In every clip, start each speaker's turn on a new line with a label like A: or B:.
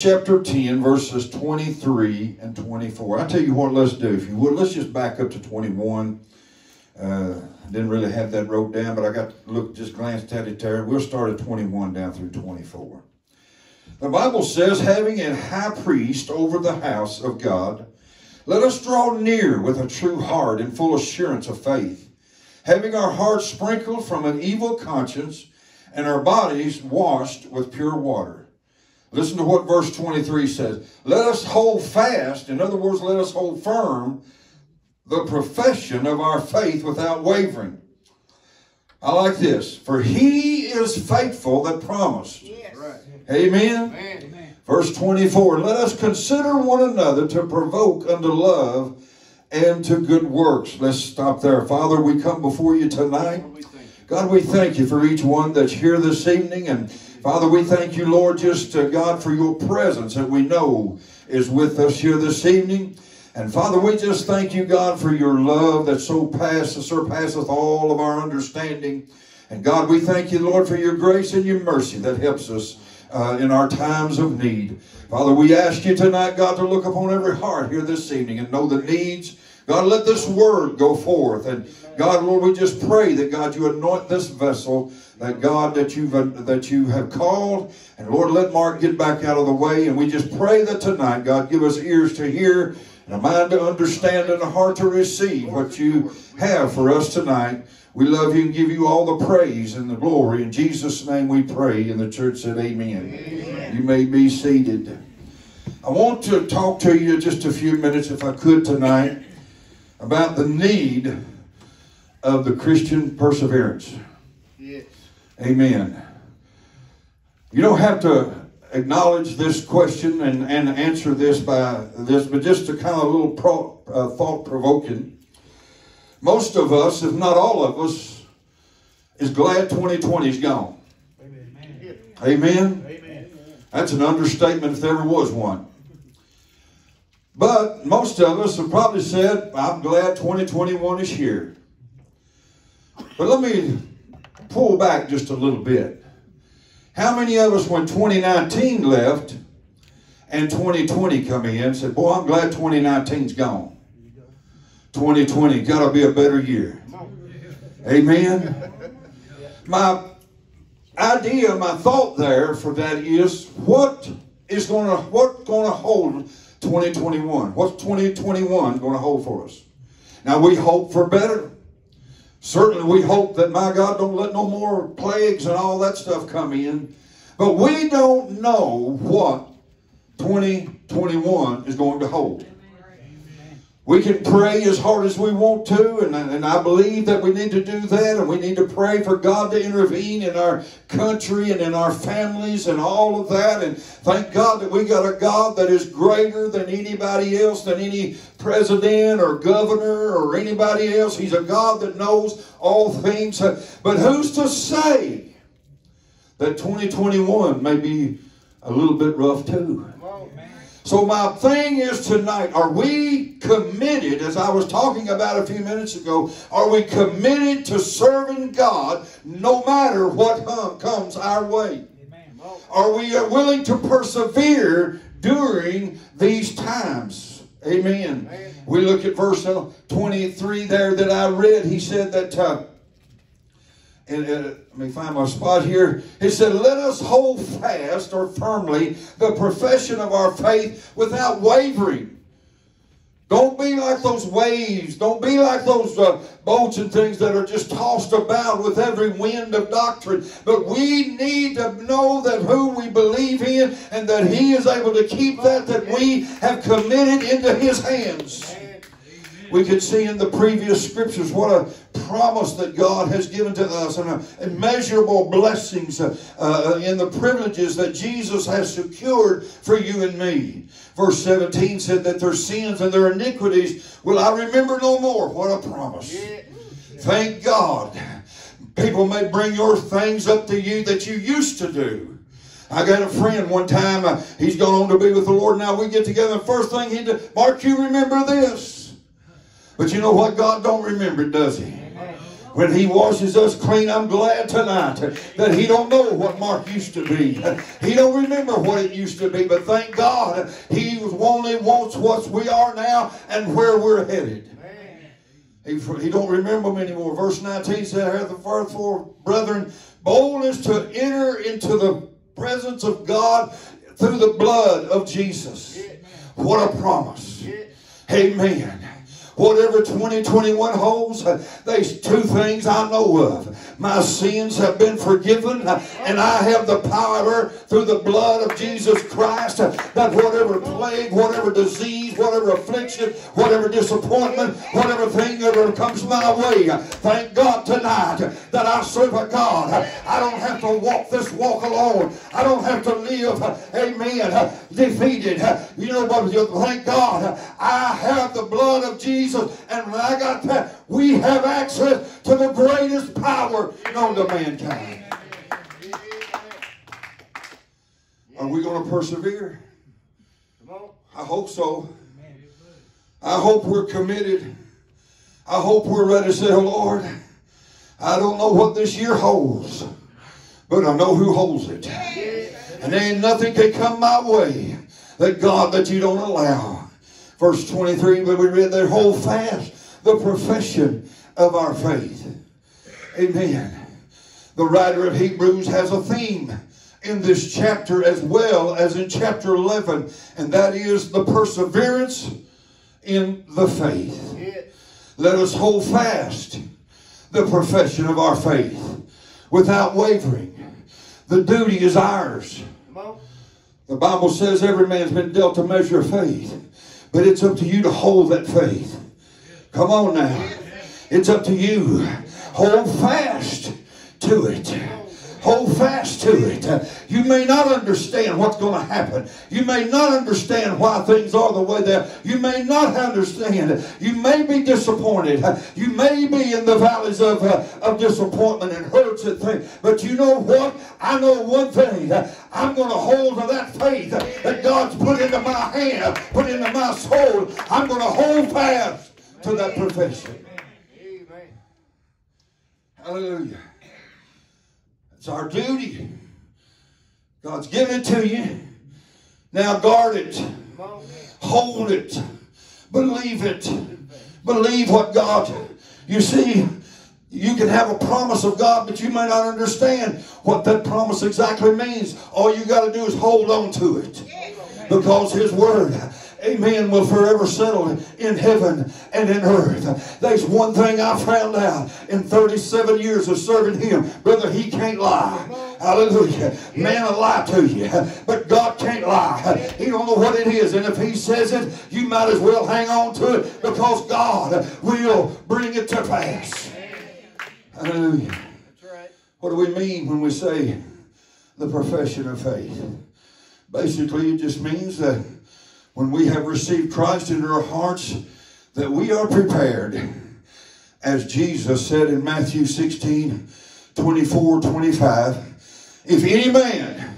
A: chapter 10, verses 23 and 24. I tell you what, let's do. If you would, let's just back up to 21. Uh, didn't really have that wrote down, but I got to look, just glanced at it there. We'll start at 21 down through 24. The Bible says, having a high priest over the house of God, let us draw near with a true heart and full assurance of faith, having our hearts sprinkled from an evil conscience and our bodies washed with pure water. Listen to what verse 23 says. Let us hold fast, in other words, let us hold firm the profession of our faith without wavering. I like this. For he is faithful that promised.
B: Yes.
C: Right.
A: Amen.
B: Amen.
A: Verse 24, let us consider one another to provoke unto love and to good works. Let's stop there. Father, we come before you tonight.
B: Lord, we thank you.
A: God, we thank you for each one that's here this evening. And Father, we thank you, Lord, just uh, God, for your presence that we know is with us here this evening. And Father, we just thank you, God, for your love that so passes, surpasseth all of our understanding. And God, we thank you, Lord, for your grace and your mercy that helps us uh, in our times of need. Father, we ask you tonight, God, to look upon every heart here this evening and know the needs. God, let this word go forth. And God, Lord, we just pray that God, you anoint this vessel, that God, that you've that you have called. And Lord, let Mark get back out of the way. And we just pray that tonight, God, give us ears to hear and a mind to understand and a heart to receive what you have for us tonight. We love you and give you all the praise and the glory. In Jesus' name we pray. And the church said, Amen. You may be seated. I want to talk to you just a few minutes, if I could, tonight about the need of the Christian perseverance.
B: Yes.
A: Amen. You don't have to acknowledge this question and, and answer this by this, but just a kind of little pro, uh, thought provoking. Most of us, if not all of us, is glad 2020 is gone.
B: Amen.
A: Amen.
B: Amen.
A: That's an understatement if there ever was one. But most of us have probably said, I'm glad 2021 is here. But let me pull back just a little bit. How many of us, when 2019 left and 2020 come in, said, Boy, I'm glad 2019's gone. 2020 got to be a better year. Amen. My idea, my thought there for that is what is going to what going to hold 2021? What's 2021 going to hold for us? Now we hope for better. Certainly we hope that my God don't let no more plagues and all that stuff come in. But we don't know what 2021 is going to hold. We can pray as hard as we want to, and, and I believe that we need to do that, and we need to pray for God to intervene in our country and in our families and all of that. And thank God that we got a God that is greater than anybody else, than any president or governor or anybody else. He's a God that knows all things. But who's to say that 2021 may be a little bit rough too? So my thing is tonight, are we committed, as I was talking about a few minutes ago, are we committed to serving God no matter what comes our way?
B: Well,
A: Are we uh, willing to persevere during these times? Amen.
B: Amen.
A: We look at verse uh, 23 there that I read. He said that, uh, and, uh, let me find my spot here. He said, Let us hold fast or firmly the profession of our faith without wavering. Don't be like those waves. Don't be like those uh, boats and things that are just tossed about with every wind of doctrine. But we need to know that who we believe in and that He is able to keep that that we have committed into His hands. We could see in the previous scriptures what a promise that God has given to us and uh, immeasurable blessings uh, uh, in the privileges that Jesus has secured for you and me. Verse 17 said that their sins and their iniquities will I remember no more. What a promise.
B: Yeah.
A: Thank God. People may bring your things up to you that you used to do. I got a friend one time, uh, he's gone on to be with the Lord. Now we get together, first thing he did, Mark, you remember this. But you know what? God don't remember it, does he? When he washes us clean, I'm glad tonight that he don't know what Mark used to be. He don't remember what it used to be, but thank God he only wants what we are now and where we're headed. He, he don't remember them anymore. Verse 19 said, Have the first four brethren boldness to enter into the presence of God through the blood of Jesus. What a promise. Amen. Whatever 2021 holds, there's two things I know of. My sins have been forgiven, and I have the power through the blood of Jesus Christ that whatever plague, whatever disease, whatever affliction, whatever disappointment, whatever thing ever comes my way, thank God tonight that I serve a God. I don't have to walk this walk alone. I don't have to live, amen, defeated. You know what? Thank God I have the blood of Jesus Jesus. And when I got that, we have access to the greatest power known to mankind. Are we going to persevere? I hope so. I hope we're committed. I hope we're ready to say, oh Lord, I don't know what this year holds, but I know who holds it. And ain't nothing can come my way that God that you don't allow. Verse 23, but we read there, hold fast the profession of our faith. Amen. The writer of Hebrews has a theme in this chapter as well as in chapter 11, and that is the perseverance in the faith. Let us hold fast the profession of our faith without wavering. The duty is ours. The Bible says every man's been dealt a measure of faith. But it's up to you to hold that faith. Come on now. It's up to you. Hold fast to it. Hold fast to it. Uh, you may not understand what's going to happen. You may not understand why things are the way they are. You may not understand. You may be disappointed. Uh, you may be in the valleys of, uh, of disappointment and hurts and things. But you know what? I know one thing. Uh, I'm going to hold to that faith that God's put into my hand, put into my soul. I'm going to hold fast to that profession. Hallelujah. It's our duty. God's given it to you. Now guard it. Hold it. Believe it. Believe what God. You see, you can have a promise of God, but you may not understand what that promise exactly means. All you got to do is hold on to it. Because His Word amen, will forever settle in heaven and in earth. There's one thing I found out in 37 years of serving him. Brother, he can't lie. Hallelujah. Man will lie to you, but God can't lie. He don't know what it is, and if he says it, you might as well hang on to it because God will bring it to pass. Hallelujah. What do we mean when we say the profession of faith? Basically, it just means that when we have received Christ into our hearts, that we are prepared. As Jesus said in Matthew 16, 24, 25, if any man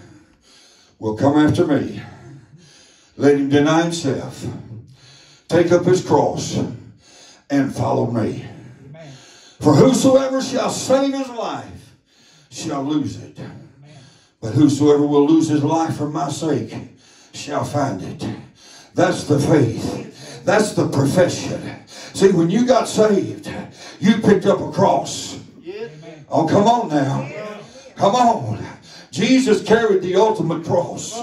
A: will come after me, let him deny himself, take up his cross, and follow me. For whosoever shall save his life shall lose it. But whosoever will lose his life for my sake shall find it. That's the faith. That's the profession. See, when you got saved, you picked up a cross. Oh, come on now. Come on. Jesus carried the ultimate cross.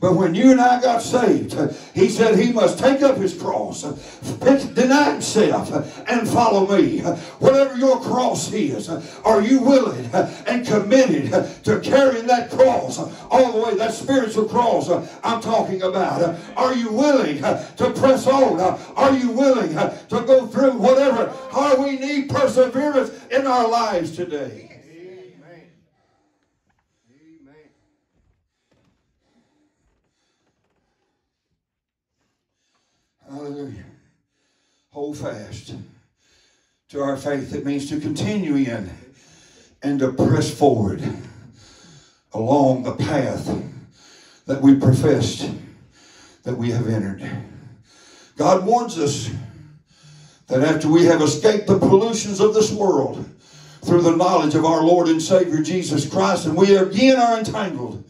A: But when you and I got saved, uh, he said he must take up his cross, uh, deny himself, uh, and follow me. Whatever your cross is, are you willing and committed to carrying that cross all the way, that spiritual cross I'm talking about? Are you willing to press on? Are you willing to go through whatever? How we need perseverance in our lives today? Hallelujah. Hold fast to our faith. It means to continue in and to press forward along the path that we professed that we have entered. God warns us that after we have escaped the pollutions of this world, through the knowledge of our Lord and Savior Jesus Christ, and we again are entangled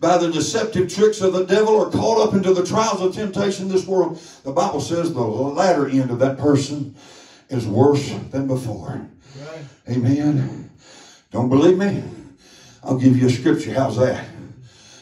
A: by the deceptive tricks of the devil or caught up into the trials of temptation in this world, the Bible says the latter end of that person is worse than before. Right. Amen. Don't believe me? I'll give you a scripture. How's that?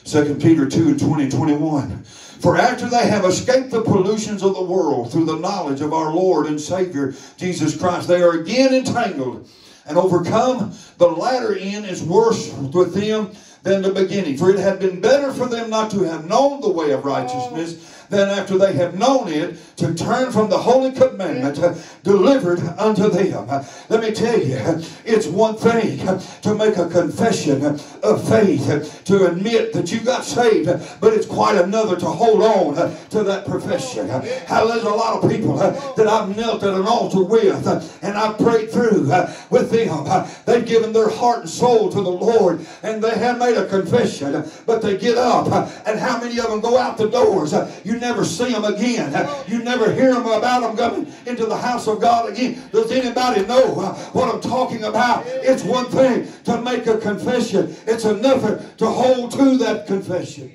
A: 2 Peter 2 and 20 21. For after they have escaped the pollutions of the world through the knowledge of our Lord and Savior Jesus Christ, they are again entangled and overcome. The latter end is worse with them than the beginning. For it had been better for them not to have known the way of righteousness than after they have known it to turn from the holy commandment uh, delivered unto them. Let me tell you, it's one thing to make a confession of faith, to admit that you got saved, but it's quite another to hold on to that profession. How there's a lot of people uh, that I've knelt at an altar with uh, and I've prayed through with them. They've given their heart and soul to the Lord and they have made a confession, but they get up and how many of them go out the doors? You never see them again. You never hear them about them coming into the house of God again. Does anybody know what I'm talking about? It's one thing to make a confession. It's another to hold to that confession.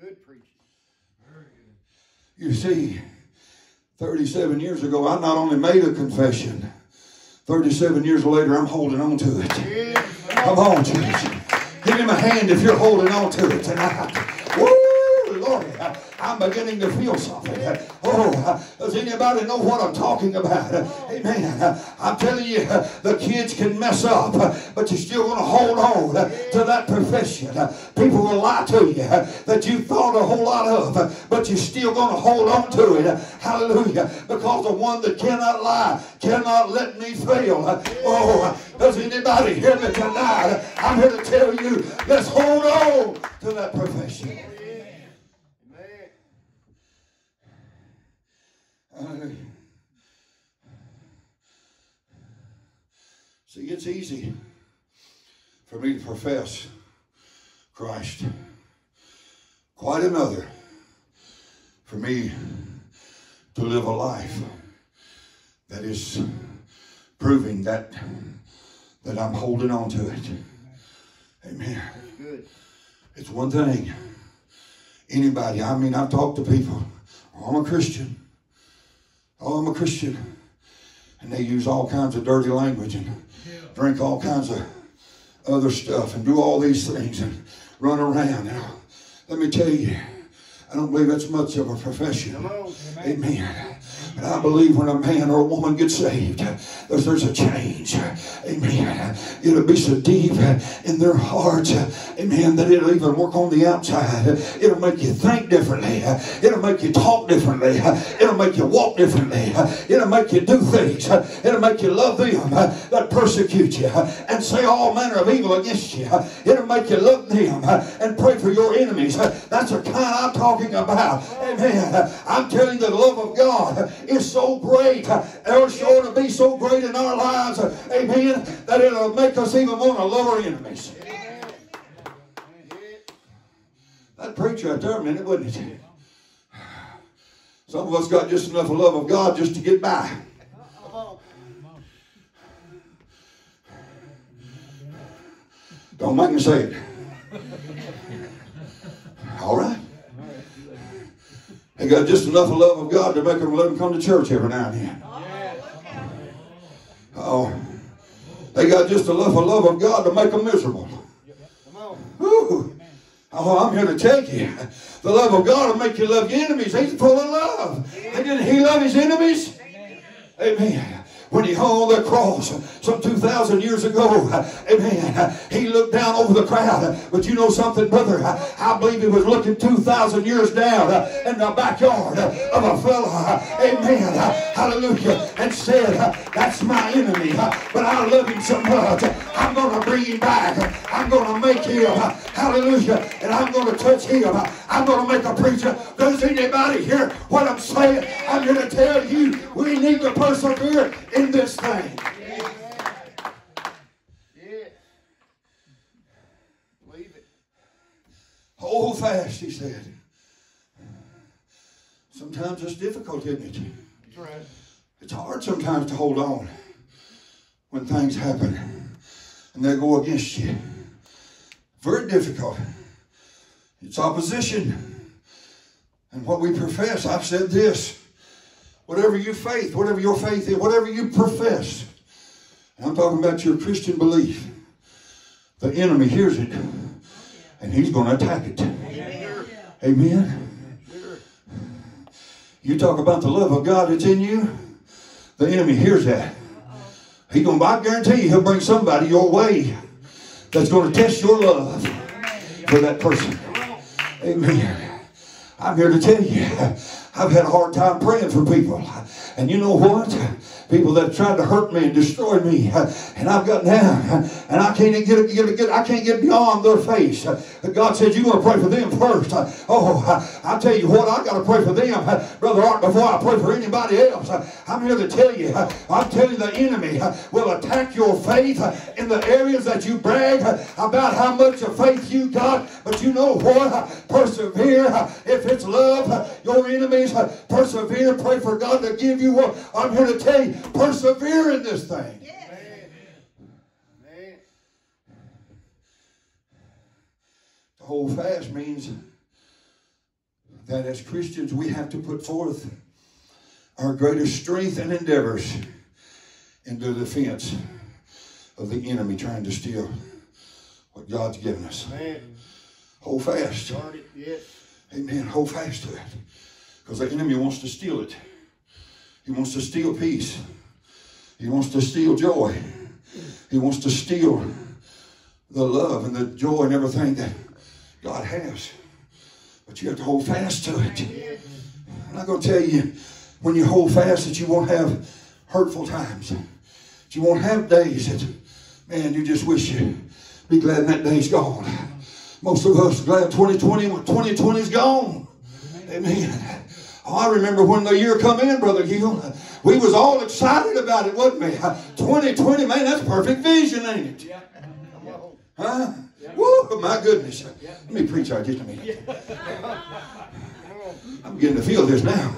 A: Good preaching. You see, 37 years ago, I not only made a confession, 37 years later, I'm holding on to it. Come on, church. Give him a hand if you're holding on to it tonight. I'm beginning to feel something. Oh, does anybody know what I'm talking about? Amen. I'm telling you, the kids can mess up, but you're still going to hold on to that profession. People will lie to you that you thought a whole lot of, but you're still going to hold on to it. Hallelujah. Because the one that cannot lie cannot let me fail. Oh, does anybody hear me tonight? I'm here to tell you, let's hold on to that profession. See, it's easy for me to profess Christ. Quite another for me to live a life that is proving that that I'm holding on to it. Amen. Good. It's one thing. Anybody, I mean, I've talked to people. Oh, I'm a Christian. Oh, I'm a Christian. And they use all kinds of dirty language and drink all kinds of other stuff and do all these things and run around. Now, let me tell you, I don't believe that's much of a profession. Amen. But I believe when a man or a woman gets saved, there's, there's a change. Amen. It'll be so deep in their hearts. Amen. That it'll even work on the outside. It'll make you think differently. It'll make you talk differently. It'll make you walk differently. It'll make you do things. It'll make you love them that persecute you and say all manner of evil against you. It'll make you love them and pray for your enemies. That's the kind I'm talking about. Amen. I'm telling you the love of God is so great. It'll sure to be so great in our lives, amen, that it'll make us even want to love our enemies. That preacher out there a minute, wouldn't it? Some of us got just enough of love of God just to get by. Don't make me say it. All right. They got just enough of love of God to make them let them come to church every now and then. Oh, they got just enough of love of God to make them miserable. Ooh. Oh, I'm here to tell you, the love of God will make you love your enemies. He's full of love. And did he love his enemies? Amen when he hung on that cross some 2,000 years ago. Amen. He looked down over the crowd. But you know something, brother? I believe he was looking 2,000 years down in the backyard of a fella. Amen. Hallelujah. And said, That's my enemy. But I love him so much. I'm going to bring him back. I'm going to make him. Hallelujah. And I'm going to touch him. I'm going to make a preacher. Does anybody hear what I'm saying? I'm going to tell you we need to persevere in this thing. Yeah. Yeah. Believe it. Hold fast, he said. Sometimes it's difficult, isn't it? That's right. It's hard sometimes to hold on. when things happen and they go against you. Very difficult. It's opposition. And what we profess, I've said this whatever your faith, whatever your faith is, whatever you profess, and I'm talking about your Christian belief, the enemy hears it and he's going to attack it. Amen. You talk about the love of God that's in you, the enemy hears that. He gonna, I guarantee you, he'll bring somebody your way that's going to test your love for that person. Amen. I'm here to tell you, I've had a hard time praying for people. And you know what? People that have tried to hurt me and destroy me. And I've got down, and I can't get, get, get I can't get beyond their face. God said, "You want to pray for them first. Oh, I tell you what, I got to pray for them, brother Art, before I pray for anybody else. I'm here to tell you, I'm telling you, the enemy will attack your faith in the areas that you brag about how much of faith you got. But you know what? Persevere. If it's love, your enemies persevere. Pray for God to give you what I'm here to tell you persevere in this thing. To hold fast means that as Christians we have to put forth our greatest strength and endeavors in the defense of the enemy trying to steal what God's given us. Amen. Hold fast. Amen. Hold fast to it. Because the enemy wants to steal it. He wants to steal peace. He wants to steal joy. He wants to steal the love and the joy and everything that God has. But you have to hold fast to it. I'm not going to tell you when you hold fast that you won't have hurtful times. That you won't have days that, man, you just wish you be glad that day's gone. Most of us are glad 2020, 2020 is gone. Amen. Oh, I remember when the year come in, Brother Gill. We was all excited about it, wasn't we? 2020, man, that's perfect vision, ain't it? Yeah. Huh? Yeah. Woo, my goodness. Yeah. Let me preach out just a minute. I'm getting to feel this now.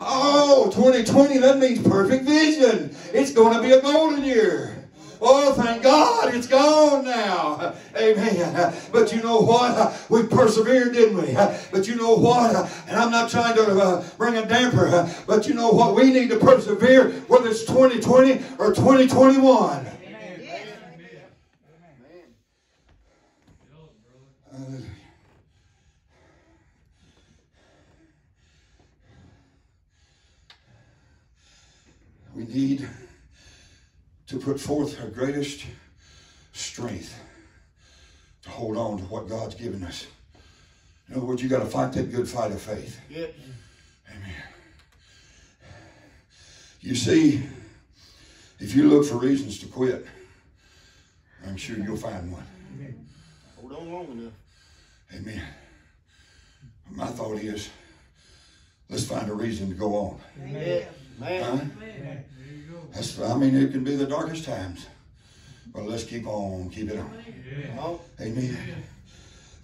A: Oh, 2020, that means perfect vision. It's going to be a golden year. Oh, thank God, it's gone now. Amen. But you know what? We persevered, didn't we? But you know what? And I'm not trying to uh, bring a damper, but you know what? We need to persevere, whether it's 2020 or 2021. We need to put forth our greatest strength to hold on to what God's given us. In other words, you got to fight that good fight of faith. Yep. Amen. You see, if you look for reasons to quit, I'm sure you'll find one.
B: Amen. Hold on long enough.
A: Amen. My thought is, let's find a reason to go on.
B: Amen. Huh?
A: Amen. That's, I mean, it can be the darkest times. But let's keep on, keep it on. Yeah. Amen.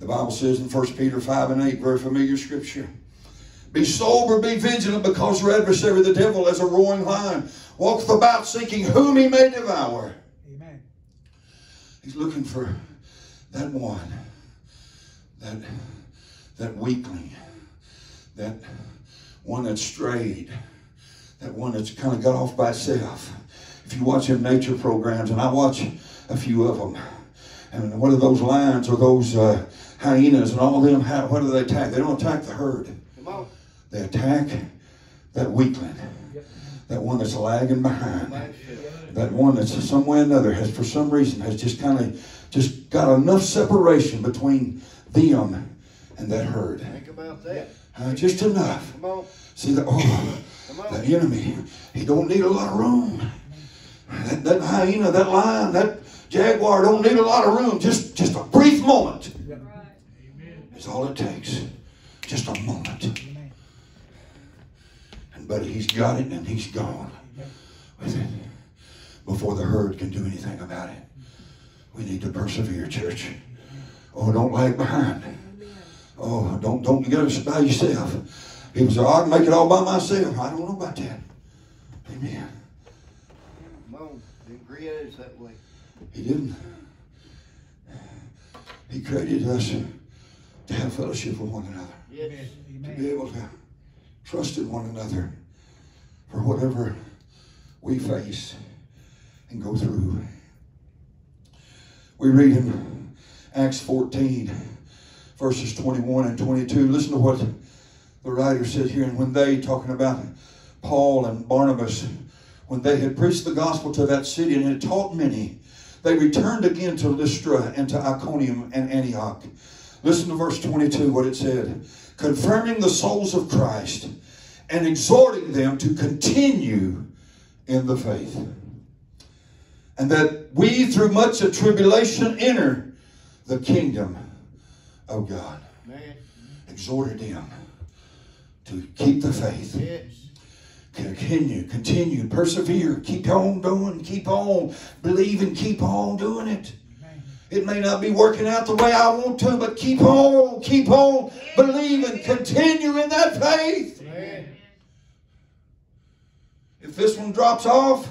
A: The Bible says in 1 Peter 5 and 8, very familiar scripture. Be sober, be vigilant, because your adversary, the devil, as a roaring lion, walketh about seeking whom he may devour. Amen. He's looking for that one, that, that weakling, that one that strayed that one that's kind of got off by itself. If you watch them nature programs, and I watch a few of them, and what are those lions or those uh, hyenas and all them? How, what do they attack? They don't attack the herd. They attack that weakling, that one that's lagging behind, that one that's some way or another has, for some reason, has just kind of just got enough separation between them and that herd.
B: Think about that.
A: Uh, just enough. See that? Oh, the enemy, he don't need a lot of room. That, that hyena, that lion, that jaguar don't need a lot of room. Just, just a brief moment is all it takes. Just a moment. And buddy, he's got it and he's gone with it before the herd can do anything about it. We need to persevere, church. Oh, don't lag behind. Oh, don't don't get it by yourself. People say, I can make it all by myself. I don't know about that. Amen.
B: created us that way.
A: He didn't. He created us to have fellowship with one another,
B: Yes.
A: to be able to trust in one another for whatever we face and go through. We read in Acts 14, verses 21 and 22. Listen to what the writer says here. And when they, talking about Paul and Barnabas, when they had preached the gospel to that city and had taught many, they returned again to Lystra and to Iconium and Antioch. Listen to verse 22, what it said. Confirming the souls of Christ and exhorting them to continue in the faith. And that we, through much of tribulation, enter the kingdom of God.
B: Man.
A: Exhorted them to keep the faith. Continue, continue, persevere, keep on doing, keep on believing, keep on doing it. It may not be working out the way I want to, but keep on, keep on believing, continue in that faith. If this one drops off,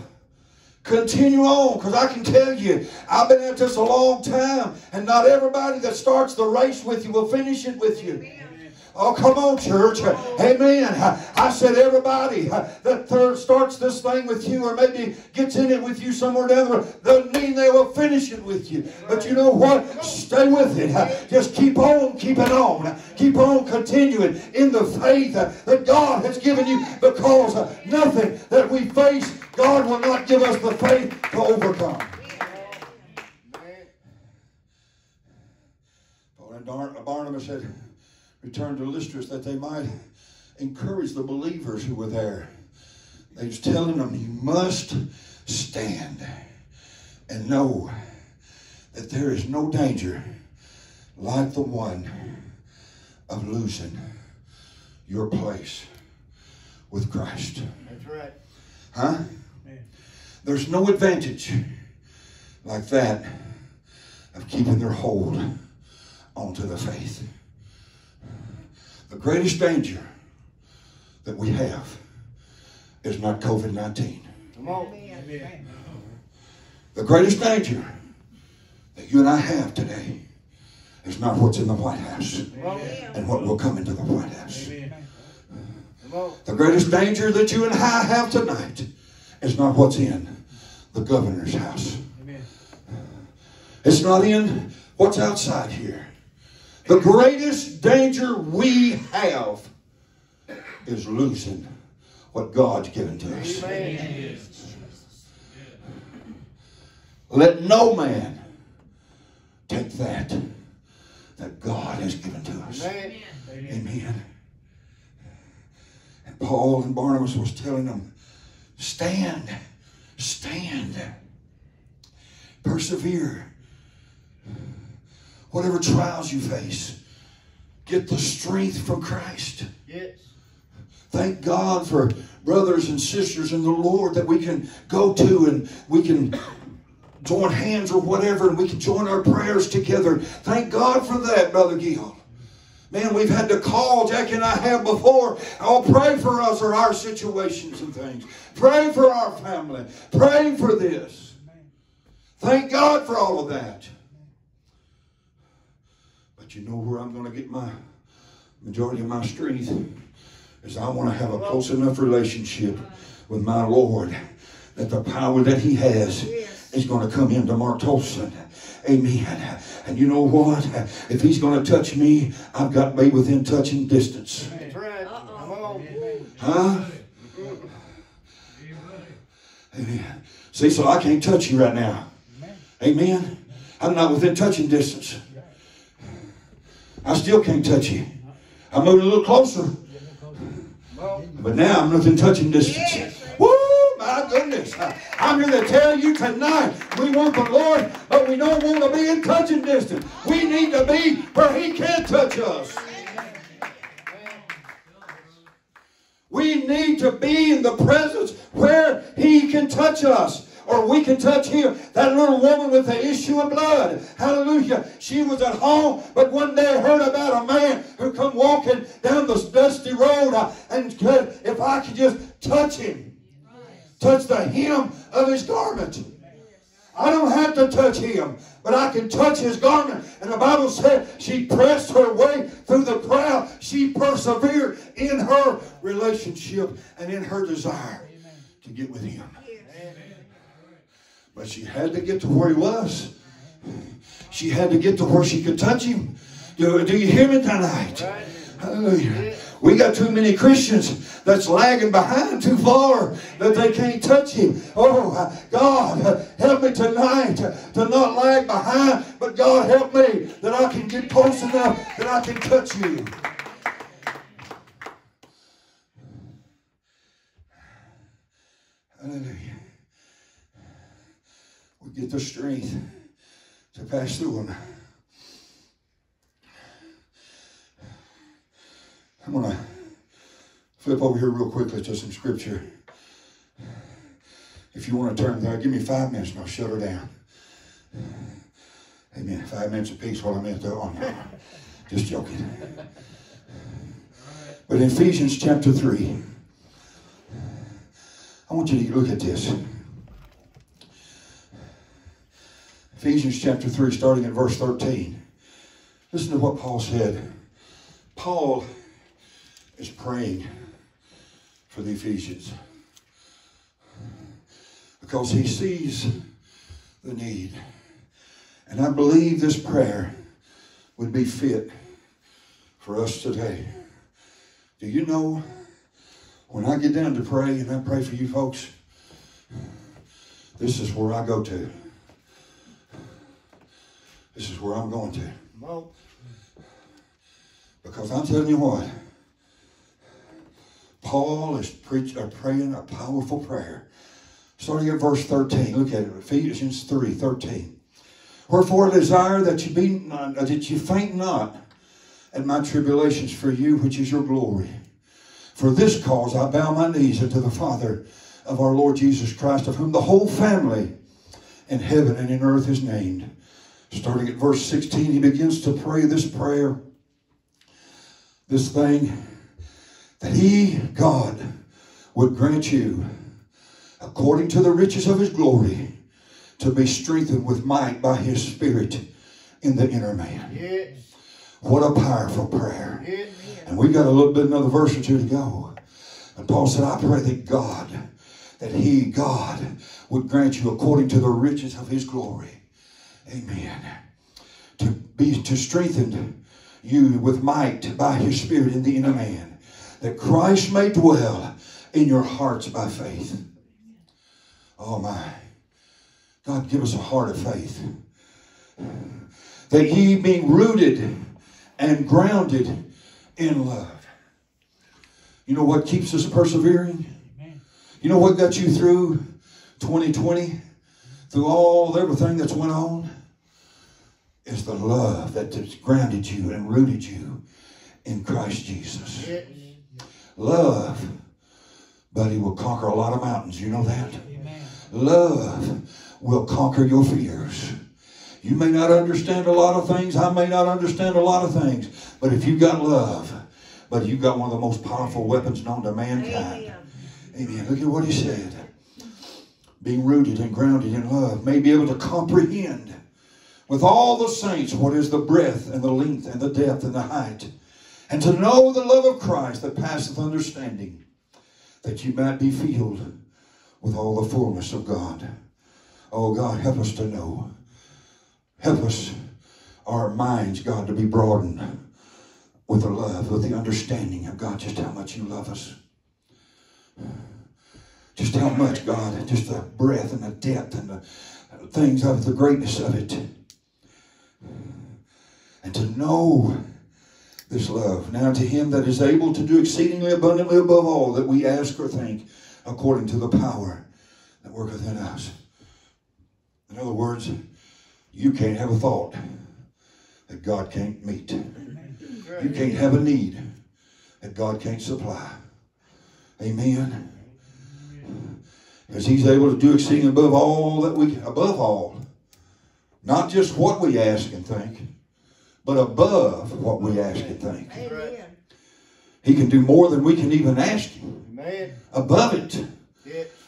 A: continue on because I can tell you, I've been at this a long time, and not everybody that starts the race with you will finish it with you. Oh, come on, church. Amen. I said everybody that third starts this thing with you or maybe gets in it with you somewhere down the road doesn't mean they will finish it with you. But you know what? Stay with it. Just keep on keeping on. Keep on continuing in the faith that God has given you because nothing that we face, God will not give us the faith to overcome.
B: Man.
A: Paul and Barnabas had returned to Lystra that they might encourage the believers who were there. They was telling them, you must stand and know that there is no danger like the one of losing your place with Christ.
B: That's right.
A: Huh? There's no advantage like that of keeping their hold onto the faith. The greatest danger that we have is not COVID 19.
B: Come on.
A: The greatest danger that you and I have today is not what's in the White House and what will come into the White House. The greatest danger that you and I have tonight is not what's in the governor's house. It's not in what's outside here. The greatest danger we have is losing what God's given to us.
B: Amen.
A: Let no man take that that God has given to us.
B: Amen.
A: Amen. And Paul and Barnabas was telling them, stand, stand, persevere. Whatever trials you face, get the strength from Christ.
B: Yes.
A: Thank God for brothers and sisters in the Lord that we can go to and we can join hands or whatever and we can join our prayers together. Thank God for that, Brother Gill. Man, we've had to call, Jackie and I have before. Oh, pray for us or our situations and things. Pray for our family. Pray for this. Thank God for all of that. But you know where I'm going to get my majority of my strength? Is I want to have a close enough relationship with my Lord that the power that He has is going to come into Mark Tolson. Amen. And you know what? If He's going to touch me, I've got to be within touching distance.
B: That's right. Come on.
A: Huh? Amen. See, so I can't touch you right now. Amen. I'm not within touching distance. I still can't touch you. I moved a little closer, but now I'm nothing touching distance. Woo! My goodness. I'm here to tell you tonight we want the Lord, but we don't want to be in touching distance. We need to be where He can't touch us. We need to be in the presence where He can touch us. Or we can touch him. That little woman with the issue of blood. Hallelujah. She was at home, but one day heard about a man who come walking down this dusty road uh, and could, if I could just touch him, touch the hem of his garment. I don't have to touch him, but I can touch his garment. And the Bible said she pressed her way through the crowd. She persevered in her relationship and in her desire to get with him. But she had to get to where he was. She had to get to where she could touch him. Do, do you hear me tonight? Hallelujah. We got too many Christians that's lagging behind too far that they can't touch him. Oh, God, help me tonight to not lag behind, but God, help me that I can get close enough that I can touch you. Hallelujah. We get the strength to pass through them. I'm going to flip over here real quickly to some scripture. If you want to turn there, give me five minutes and I'll shut her down. Amen. Five minutes apiece while I'm at the oh, on. Just joking. But in Ephesians chapter 3, I want you to look at this. Ephesians chapter 3, starting at verse 13. Listen to what Paul said. Paul is praying for the Ephesians because he sees the need. And I believe this prayer would be fit for us today. Do you know when I get down to pray and I pray for you folks, this is where I go to. This is where I'm going to.
B: On.
A: Because I'm telling you what, Paul is preach, uh, praying a powerful prayer. Starting at verse 13. Look at it. Ephesians 3 13. Wherefore I desire that you be not, uh, that you faint not at my tribulations for you, which is your glory. For this cause I bow my knees unto the Father of our Lord Jesus Christ, of whom the whole family in heaven and in earth is named. Starting at verse 16, he begins to pray this prayer, this thing, that he, God, would grant you, according to the riches of his glory, to be strengthened with might by his Spirit in the inner man.
B: Yes.
A: What a powerful prayer.
B: Yes.
A: And we got a little bit, another verse or two to go. And Paul said, I pray that God, that He, God, would grant you according to the riches of His glory. Amen. To be to strengthen you with might by His Spirit in the inner man, that Christ may dwell in your hearts by faith. Oh my. God, give us a heart of faith. That ye being rooted and grounded in love. You know what keeps us persevering? You know what got you through 2020? Through all everything that's went on? Is the love that has grounded you and rooted you in Christ Jesus. Love, buddy, will conquer a lot of mountains. You know that? Love will conquer your fears. You may not understand a lot of things. I may not understand a lot of things. But if you've got love, but you've got one of the most powerful weapons known to mankind. Amen. Look at what he said. Being rooted and grounded in love, may be able to comprehend with all the saints what is the breadth and the length and the depth and the height, and to know the love of Christ that passeth understanding, that you might be filled with all the fullness of God. Oh God, help us to know. Help us, our minds, God, to be broadened with the love, with the understanding of God, just how much you love us. Just how much, God, just the breadth and the depth and the things of the greatness of it. And to know this love. Now to him that is able to do exceedingly abundantly above all that we ask or think, according to the power that worketh in us. In other words, you can't have a thought that God can't meet. You can't have a need that God can't supply. Amen. Because He's able to do exceeding above all that we above all. Not just what we ask and think, but above what we ask and think.
B: Amen.
A: He can do more than we can even ask Him.
B: Amen.
A: Above it.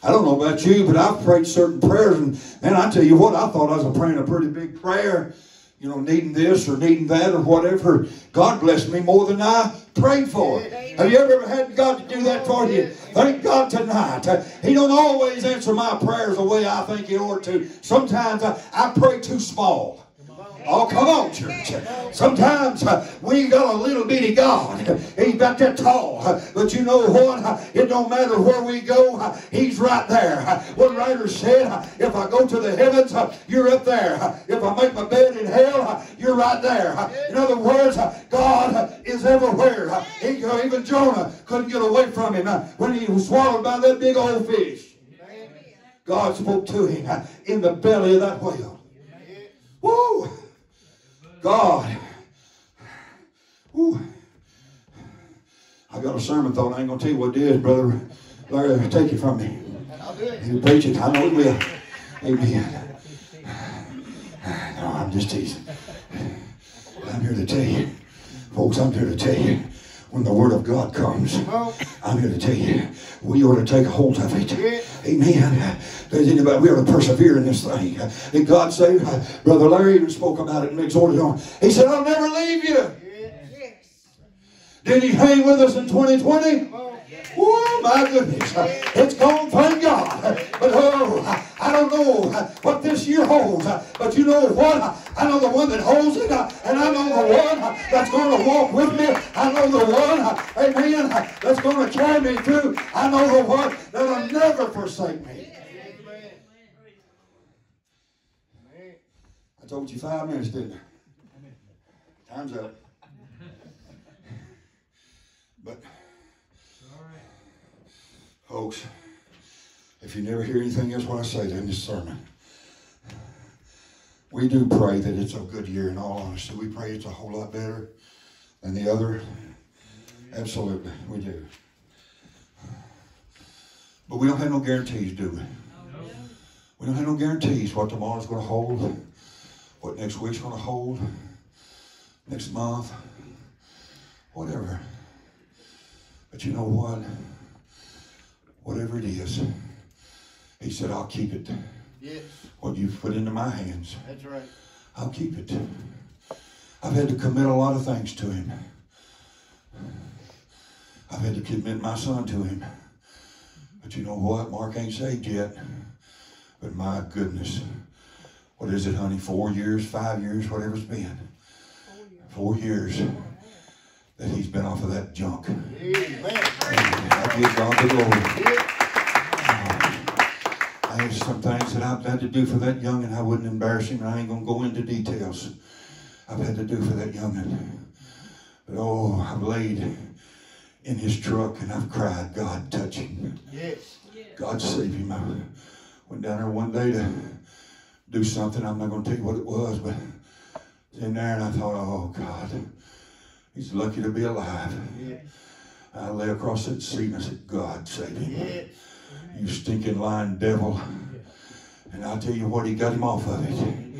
A: I don't know about you, but I've prayed certain prayers, and man, I tell you what, I thought I was praying a pretty big prayer, you know, needing this or needing that or whatever. God blessed me more than I prayed for. Have you ever had God to do that for you? Thank God tonight. He don't always answer my prayers the way I think He ought to. Sometimes I, I pray too small. Oh, come on, church. Sometimes uh, we got a little bitty God. He's about that tall. But you know what? It don't matter where we go. He's right there. One writer said, if I go to the heavens, you're up there. If I make my bed in hell, you're right there. In other words, God is everywhere. He- Even Jonah couldn't get away from him when he was swallowed by that big old fish. God spoke to him in the belly of that whale. Woo! God. Woo. I got a sermon thought. I ain't going to tell you what it is, brother. Larry, take it from me.
B: I'll do it.
A: You preach it. I know it will. Amen. No, I'm just teasing. I'm here to tell you, folks, I'm here to tell you, when the Word of God comes. I'm here to tell you, we ought to take a hold of it. Amen. Does anybody, we ought to persevere in this thing. And God say, uh, Brother Larry even spoke about it and exhorted on. He said, I'll never leave you.
B: Yeah.
A: Did he hang with us in 2020?
B: Come on.
A: My goodness. It's gone, thank God. But oh, I don't know what this year holds. But you know what? I know the one that holds it. And I know the one that's going to walk with me. I know the one, amen, that's going to carry me through. I know the one that'll never forsake me. I told you five minutes, didn't I? Time's up. But, folks, if you never hear anything else what I say in this sermon, we do pray that it's a good year. In all honesty, we pray it's a whole lot better than the other. Absolutely, we do. But we don't have no guarantees, do we? We don't have no guarantees what tomorrow's going to hold, what next week's going to hold, next month, whatever. But you know what? Whatever it is, he said, I'll keep it.
B: Yes.
A: What you've put into my hands,
B: That's right.
A: I'll keep it. I've had to commit a lot of things to him. I've had to commit my son to him. But you know what? Mark ain't saved yet. But my goodness. What is it, honey? Four years, five years, whatever it's been. Four years that he's been off of that junk.
B: Amen.
A: I give God the glory. I have some things that I've had to do for that young and I wouldn't embarrass him. And I ain't going to go into details. I've had to do for that young But oh, I've laid in his truck and I've cried, God, touch him.
B: Yes.
A: God, save him. I went down there one day to do something. I'm not going to tell you what it was, but in there and I thought, oh, God, he's lucky to be alive. I lay across that seat and I said, God, save him you stinking lying devil. And I'll tell you what, he got him off of it.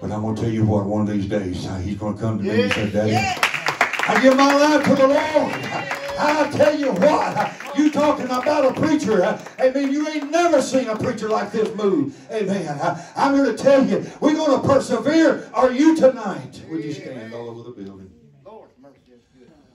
A: But I'm going to tell you what, one of these days, he's going to come to me and say, Daddy. I give my life to the Lord. I tell you what, you talking about a preacher. Amen. You ain't never seen a preacher like this move. Amen. I'm here to tell you, we're going to persevere. Are you tonight? Would you stand all over the building?